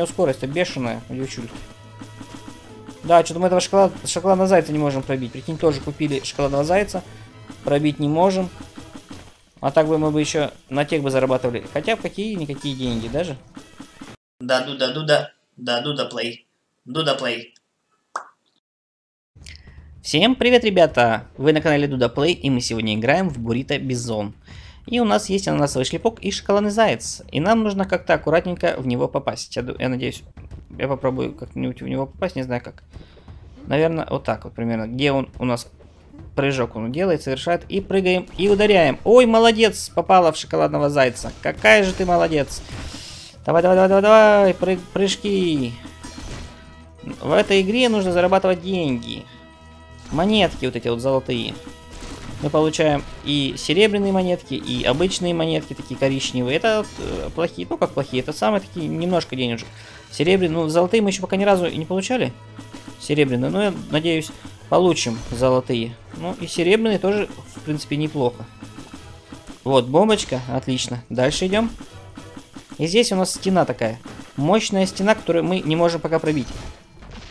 У него скорость-то бешеная, девчульки. Да, что-то мы этого шоколад... шоколадного зайца не можем пробить. Прикинь, тоже купили шоколадного зайца. Пробить не можем. А так бы мы бы еще на тех бы зарабатывали. Хотя какие-никакие деньги даже. Да, Дуда, Дуда. Да, Дуда плей. Дуда плей. Всем привет, ребята! Вы на канале Дуда Плей, и мы сегодня играем в Бурито Бизон. И у нас есть ананасовый шлепок и шоколадный заяц. И нам нужно как-то аккуратненько в него попасть. Я, я надеюсь, я попробую как-нибудь в него попасть, не знаю как. Наверное, вот так вот примерно. Где он у нас прыжок он делает, совершает. И прыгаем, и ударяем. Ой, молодец, попала в шоколадного зайца. Какая же ты молодец. Давай, давай, давай, давай, давай, прыг, прыжки. В этой игре нужно зарабатывать деньги. Монетки вот эти вот золотые. Мы получаем и серебряные монетки, и обычные монетки, такие коричневые. Это э, плохие, ну как плохие, это самые такие немножко денежек. Серебряные, ну золотые мы еще пока ни разу и не получали. Серебряные, но я надеюсь получим золотые. Ну и серебряные тоже, в принципе, неплохо. Вот, бомбочка, отлично. Дальше идем. И здесь у нас стена такая. Мощная стена, которую мы не можем пока пробить.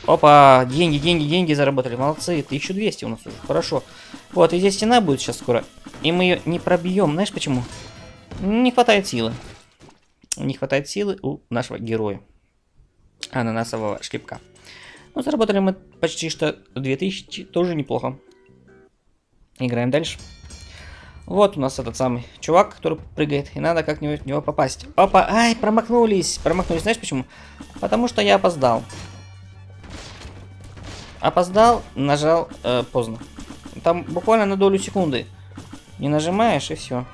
Опа, деньги, деньги, деньги заработали. Молодцы, 1200 у нас уже, хорошо. Вот, и здесь стена будет сейчас скоро. И мы ее не пробьем. Знаешь почему? Не хватает силы. Не хватает силы у нашего героя. Ананасового шлепка. Ну, заработали мы почти что 2000, тоже неплохо. Играем дальше. Вот у нас этот самый чувак, который прыгает, и надо как-нибудь в него попасть. Опа, ай, промахнулись, промахнулись, знаешь почему? Потому что я опоздал. Опоздал, нажал э, поздно. Там буквально на долю секунды. Не нажимаешь и все.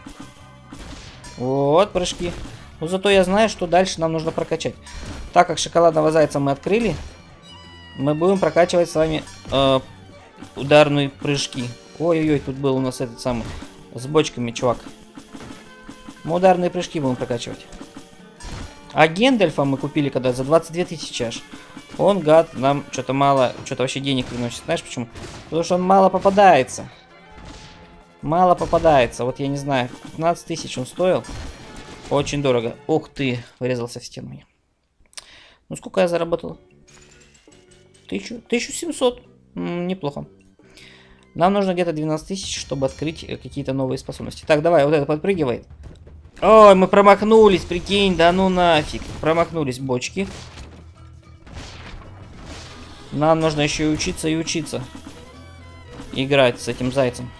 Вот прыжки. Но зато я знаю, что дальше нам нужно прокачать. Так как шоколадного зайца мы открыли, мы будем прокачивать с вами э, ударные прыжки. Ой-ой-ой, тут был у нас этот самый с бочками чувак. Мы ударные прыжки будем прокачивать. А Гендальфа мы купили когда за 22 тысячи аж. Он, гад, нам что-то мало, что-то вообще денег приносит. Знаешь почему? Потому что он мало попадается. Мало попадается. Вот я не знаю, 15 тысяч он стоил. Очень дорого. Ух ты, врезался в стену. Ну, сколько я заработал? Тысячу, 1700. М -м, неплохо. Нам нужно где-то 12 тысяч, чтобы открыть э, какие-то новые способности. Так, давай, вот это подпрыгивает. Ой, мы промахнулись, прикинь, да ну нафиг. Промахнулись бочки. Нам нужно еще и учиться и учиться. Играть с этим зайцем.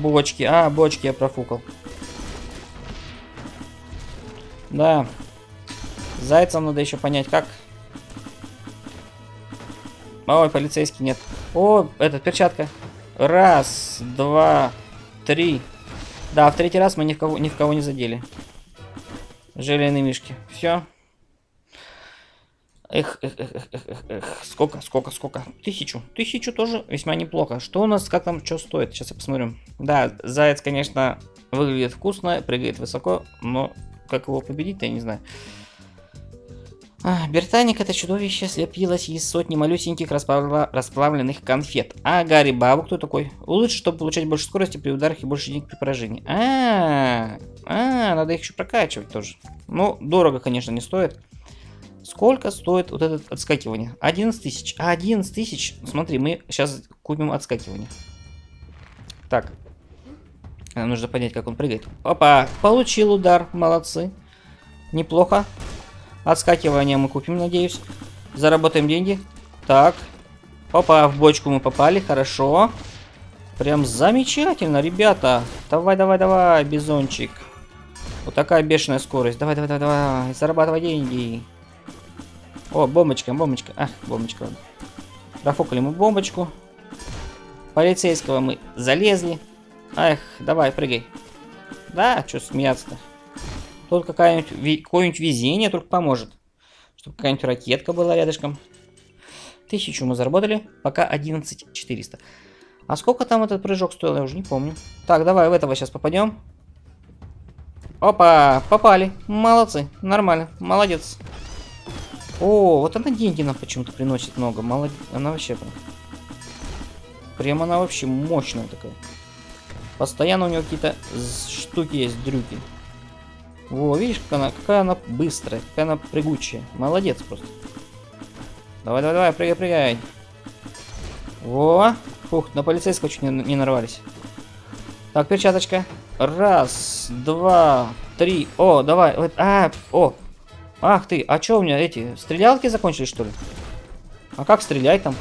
Бочки. А, бочки я профукал. Да. Зайцам надо еще понять, как. Ой, полицейский нет. О, этот, перчатка. Раз, два, три. Да, в третий раз мы ни в кого, ни в кого не задели. Желейные мишки. Все. Эх, эх, эх, эх, эх, сколько, сколько, сколько? Тысячу. Тысячу тоже весьма неплохо. Что у нас, как там, что стоит? Сейчас я посмотрю. Да, заяц, конечно, выглядит вкусно, прыгает высоко, но как его победить-то, я не знаю. А, Бертаник это чудовище слепилось из сотни малюсеньких расплав... расплавленных конфет. А Гарри Бабу кто такой? Улучшить, чтобы получать больше скорости при ударах и больше денег при поражении. А, -а, -а, а, надо их еще прокачивать тоже. Ну, дорого, конечно, не стоит. Сколько стоит вот это отскакивание? 11 тысяч. А 11 тысяч, смотри, мы сейчас купим отскакивание. Так. Нужно понять, как он прыгает. Опа, получил удар, молодцы. Неплохо. Отскакивание мы купим, надеюсь. Заработаем деньги. Так. Опа, в бочку мы попали, хорошо. Прям замечательно, ребята. Давай, давай, давай, бизончик. Вот такая бешеная скорость. Давай, давай, давай, давай. Зарабатывай деньги. О, бомбочка, бомбочка. Ах, бомбочка. Профукали мы бомбочку. Полицейского мы залезли. Эх, давай, прыгай. Да, что смеяться-то. Тут какое-нибудь какое везение только поможет. Чтобы какая-нибудь ракетка была рядышком. Тысячу мы заработали. Пока 11 400. А сколько там этот прыжок стоил, я уже не помню. Так, давай в этого сейчас попадем. Опа, попали. Молодцы, нормально, молодец. О, вот она деньги нам почему-то приносит много. Молодец. Она вообще прям... Прям она вообще мощная такая. Постоянно у него какие-то штуки есть, дрюки. Во, видишь, как она, какая она быстрая, какая она прыгучая. Молодец просто. Давай, давай, давай, прыгай, прыгай. Во. Фух, на полицейского чуть не, не нарвались. Так, перчаточка. Раз, два, три. О, давай. Вот, а, о. Ах ты, а что у меня эти стрелялки закончились, что ли? А как стрелять там?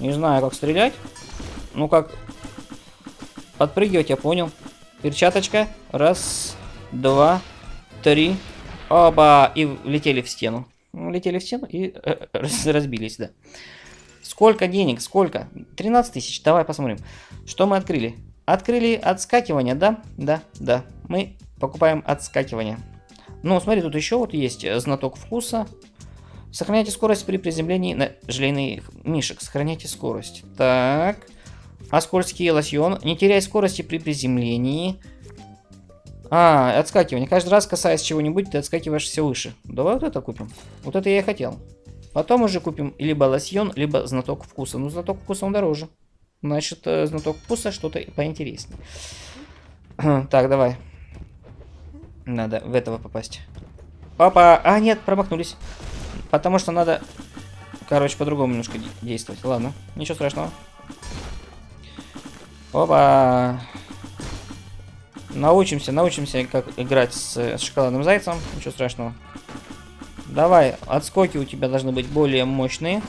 Не знаю, как стрелять. Ну, как подпрыгивать, я понял. Перчаточка. Раз, два, три. Оба. И влетели в стену. Влетели в стену и э, разбились, да. Сколько денег? Сколько? 13 тысяч. Давай посмотрим. Что мы открыли? Открыли отскакивание, да? Да, да. Мы покупаем отскакивание. Ну, смотри, тут еще вот есть знаток вкуса. Сохраняйте скорость при приземлении на желейных мишек. Сохраняйте скорость. Так. А скользкий лосьон. Не теряй скорости при приземлении. А, отскакивание. Каждый раз, касаясь чего-нибудь, ты отскакиваешь все выше. Давай вот это купим. Вот это я и хотел. Потом уже купим либо лосьон, либо знаток вкуса. Ну, знаток вкуса он дороже. Значит, э, знаток вкуса что-то поинтереснее. Так, давай. Надо в этого попасть. Опа! А, нет, промахнулись. Потому что надо, короче, по-другому немножко действовать. Ладно, ничего страшного. Опа! Научимся, научимся, как играть с, с шоколадным зайцем. Ничего страшного. Давай, отскоки у тебя должны быть более мощные.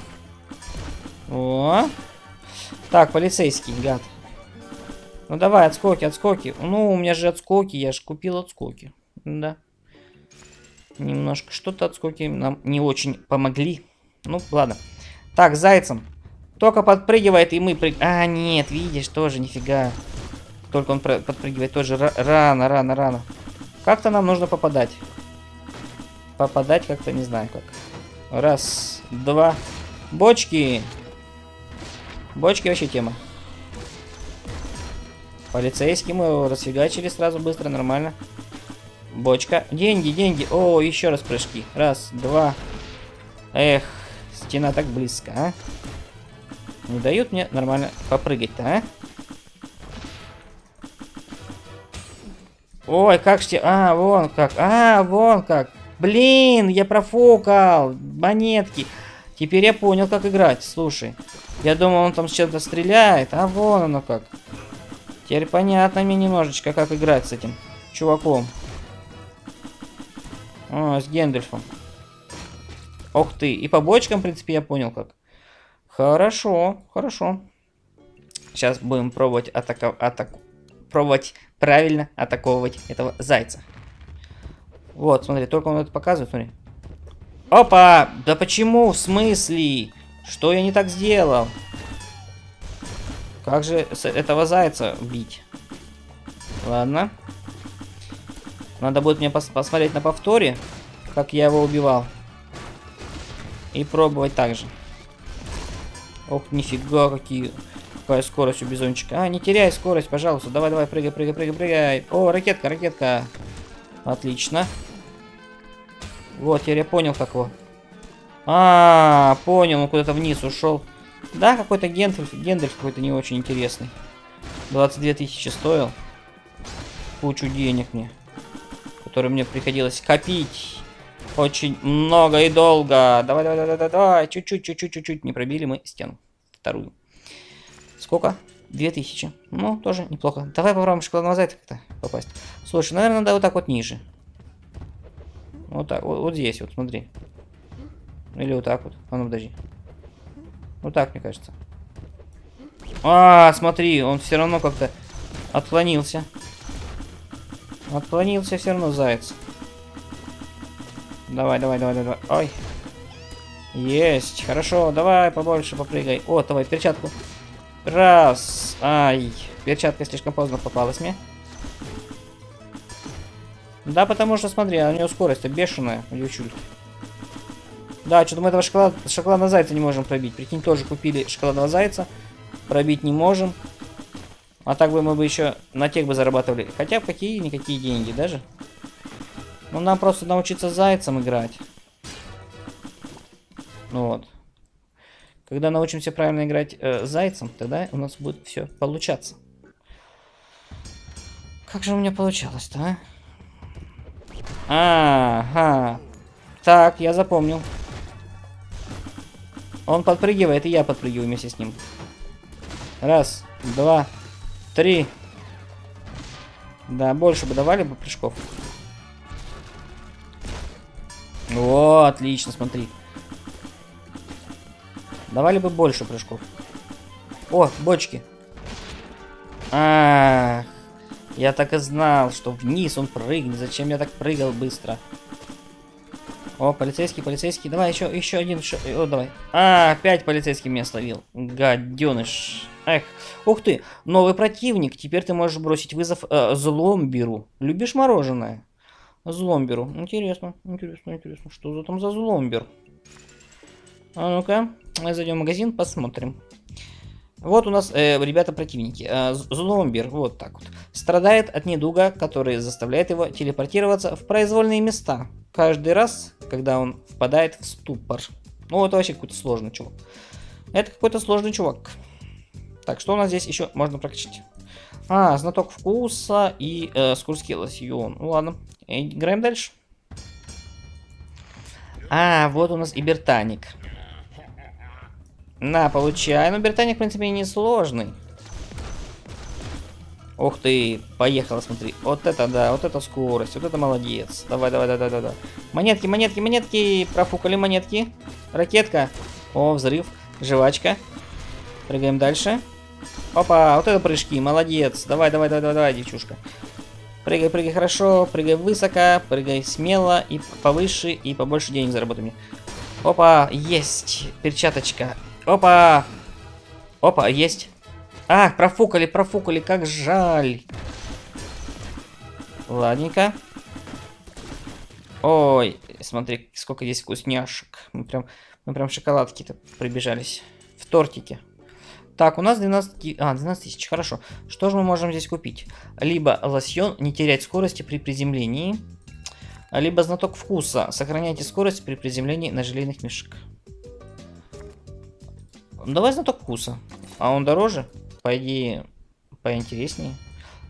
О. Так, полицейский, гад. Ну давай, отскоки, отскоки. Ну, у меня же отскоки, я же купил отскоки. Да. Немножко что-то отскоки нам не очень помогли. Ну, ладно. Так, зайцем. Только подпрыгивает, и мы прыг... А, нет, видишь, тоже нифига. Только он подпрыгивает тоже рано, рано, рано. Как-то нам нужно попадать попадать как-то не знаю как. Раз, два. Бочки. Бочки вообще тема. Полицейский мы его расфигачили сразу быстро, нормально. Бочка. Деньги, деньги. О, еще раз прыжки. Раз, два. Эх, стена так близко, а. Не дают мне нормально попрыгать-то, а? Ой, как же... А, вон как. А, вон как. Блин, я профукал. Монетки. Теперь я понял, как играть. Слушай. Я думал, он там с чем-то стреляет. А вон оно как. Теперь понятно мне немножечко, как играть с этим чуваком. О, с Гендельфом. Ох ты. И по бочкам, в принципе, я понял как. Хорошо, хорошо. Сейчас будем пробовать атаковать, атаку... пробовать правильно атаковывать этого зайца. Вот, смотри, только он это показывает, смотри. Опа! Да почему? В смысле? Что я не так сделал? Как же этого зайца бить? Ладно. Надо будет мне пос посмотреть на повторе, как я его убивал. И пробовать так же. Ох, нифига, какие... Какая скорость у бизончика. А, не теряй скорость, пожалуйста. Давай, давай, прыгай, прыгай, прыгай, прыгай. О, ракетка, ракетка. Отлично. Вот, теперь я понял, как его. А, понял, он куда-то вниз ушел. Да, какой-то Гендальф, Гендальф какой-то не очень интересный. 22 тысячи стоил. Кучу денег мне. Которые мне приходилось копить. Очень много и долго. Давай, давай, давай, давай, давай. Чуть-чуть, чуть-чуть, чуть-чуть. Не пробили мы стену. Вторую. Сколько? 2000. Ну, тоже неплохо. Давай попробуем шоколадного зайца как-то попасть. Слушай, наверное, надо вот так вот ниже. Вот так, вот, вот здесь вот, смотри. Или вот так вот. А ну, подожди. Вот так, мне кажется. А, смотри, он все равно как-то отклонился. Отклонился все равно заяц. Давай, давай, давай, давай. Ой. Есть. Хорошо, давай побольше попрыгай. О, давай, перчатку. Раз. Ай. Перчатка слишком поздно попалась мне. Да, потому что, смотри, у нее скорость бешеная, девчульки. Да, что-то мы этого шоколад... шоколадного зайца не можем пробить. Прикинь, тоже купили шоколадного зайца. Пробить не можем. А так бы мы бы еще на тех бы зарабатывали. Хотя какие-никакие деньги даже. Ну, нам просто научиться зайцем играть. Ну вот. Когда научимся правильно играть э, зайцем, тогда у нас будет все получаться. Как же у меня получалось-то, а? Ага. Так, я запомнил. Он подпрыгивает, и я подпрыгиваю вместе с ним. Раз, два, три. Да, больше бы давали бы прыжков. О, отлично, смотри. Давали бы больше прыжков. О, бочки. Ах, я так и знал, что вниз он прыгнет. Зачем я так прыгал быстро? О, полицейский, полицейский. Давай еще, еще один. Еще... О, давай. А, опять полицейский меня словил. Гаденыш. Эх. Ух ты, новый противник. Теперь ты можешь бросить вызов э, Зломберу. Любишь мороженое? Зломберу. Интересно, интересно, интересно. Что за там за Зломбер? А ну-ка, зайдем в магазин, посмотрим. Вот у нас, э, ребята, противники. Э, Зломбер, вот так вот. Страдает от недуга, который заставляет его телепортироваться в произвольные места. Каждый раз, когда он впадает в ступор. Ну, это вообще какой-то сложный чувак. Это какой-то сложный чувак. Так, что у нас здесь еще можно прокачать? А, знаток вкуса и э, скурский лосьон. Ну ладно, играем дальше. А, вот у нас и бертаник. На, получай. Ну, бертаник, в принципе, не сложный. Ух ты, поехала, смотри. Вот это да, вот это скорость, вот это молодец. Давай, давай, давай, давай, давай. Монетки, монетки, монетки. Профукали монетки. Ракетка. О, взрыв. Жвачка. Прыгаем дальше. Опа, вот это прыжки, молодец. Давай, давай, давай, давай, давай, девчушка. Прыгай, прыгай хорошо, прыгай высоко, прыгай смело и повыше, и побольше денег заработай мне. Опа, есть, перчаточка. Опа, опа, есть. А, профукали, профукали, как жаль. Ладненько. Ой, смотри, сколько здесь вкусняшек. Мы прям, мы прям шоколадки-то прибежались. В тортике. Так, у нас 12... А, 12 тысяч, хорошо. Что же мы можем здесь купить? Либо лосьон, не терять скорости при приземлении. Либо знаток вкуса, сохраняйте скорость при приземлении на желейных мешках. Давай знаток вкуса. А он дороже? По идее, поинтереснее.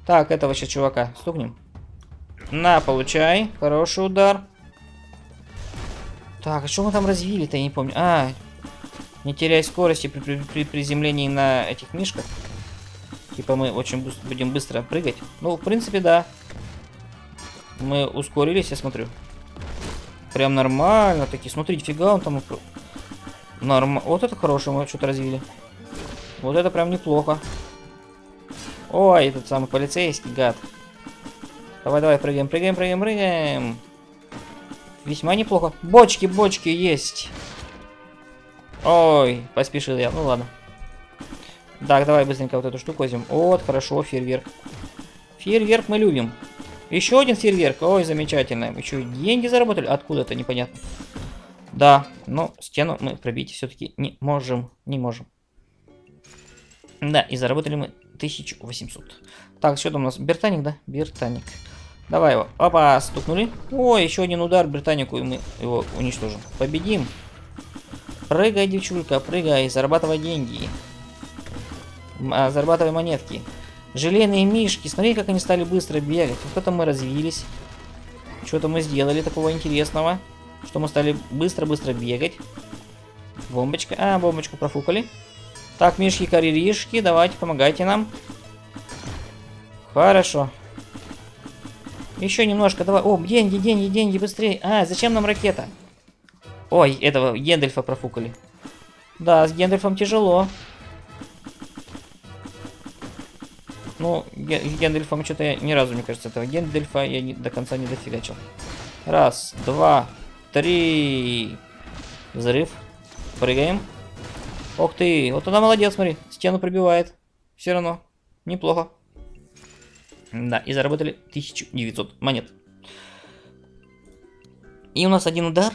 Так, этого сейчас чувака стукнем. На, получай. Хороший удар. Так, а что мы там развили-то, я не помню. А, не теряй скорости при, при, при приземлении на этих мишках. Типа мы очень быстро, будем быстро прыгать. Ну, в принципе, да. Мы ускорились, я смотрю. Прям нормально такие. Смотрите, фига он там... Норм... Вот это хорошее мы что-то развили. Вот это прям неплохо. Ой, этот самый полицейский гад. Давай, давай, прыгаем, прыгаем, прыгаем, прыгаем. Весьма неплохо. Бочки, бочки есть. Ой, поспешил я. Ну ладно. Так, давай быстренько вот эту штуку возьмем. Вот, хорошо, фейерверк. Фейерверк мы любим. Еще один фейерверк. Ой, замечательно. Еще деньги заработали. Откуда-то, непонятно. Да, но стену мы пробить все-таки не можем. Не можем. Да, и заработали мы 1800. Так, что там у нас? Бертаник, да? Бертаник. Давай его. Опа, стукнули. Ой, еще один удар Британику, и мы его уничтожим. Победим. Прыгай, девчулька, прыгай, зарабатывай деньги. А, зарабатывай монетки. Желейные мишки, смотри, как они стали быстро бегать. Вот это мы развились. Что-то мы сделали такого интересного. Что мы стали быстро-быстро бегать. Бомбочка. А, бомбочку профукали. Так, мишки, карьеришки, давайте, помогайте нам. Хорошо. Еще немножко, давай. О, деньги, деньги, деньги, быстрее. А, зачем нам ракета? Ой, этого Гендельфа профукали. Да, с Гендельфом тяжело. Ну, Гендельфом что-то я ни разу, мне кажется, этого Гендельфа я не, до конца не дофигачил. Раз, два, три. Взрыв. Прыгаем. Ох ты, вот она молодец, смотри. Стену пробивает. Все равно. Неплохо. Да, и заработали 1900 монет. И у нас один удар.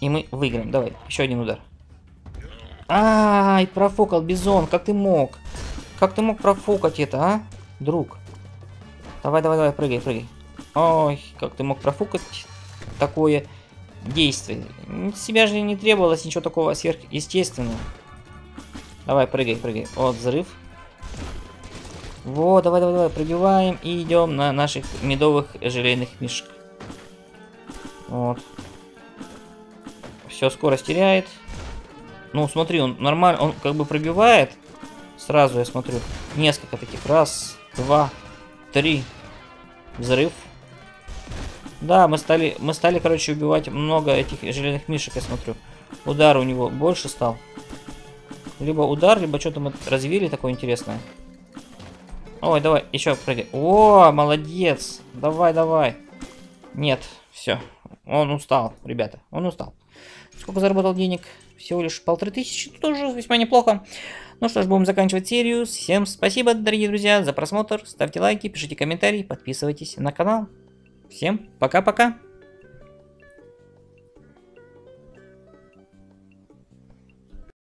И мы выиграем. Давай, еще один удар. Ай, профукал, Бизон, как ты мог? Как ты мог профукать это, а, друг? Давай, давай, давай, прыгай, прыгай. Ой, как ты мог профукать такое действие? Себя же не требовалось ничего такого сверхъестественного. Давай, прыгай, прыгай. Вот, взрыв. Вот, давай, давай, давай, пробиваем и идем на наших медовых желейных мишек. Вот. Все, скорость теряет. Ну, смотри, он нормально, он как бы пробивает. Сразу я смотрю. Несколько таких. Раз, два, три. Взрыв. Да, мы стали, мы стали, короче, убивать много этих железных мишек, я смотрю. Удар у него больше стал. Либо удар, либо что-то мы развили такое интересное. Ой, давай, еще прыгай. О, молодец. Давай, давай. Нет, все. Он устал, ребята, он устал. Сколько заработал денег? Всего лишь полторы тысячи, тоже весьма неплохо. Ну что ж, будем заканчивать серию. Всем спасибо, дорогие друзья, за просмотр. Ставьте лайки, пишите комментарии, подписывайтесь на канал. Всем пока-пока.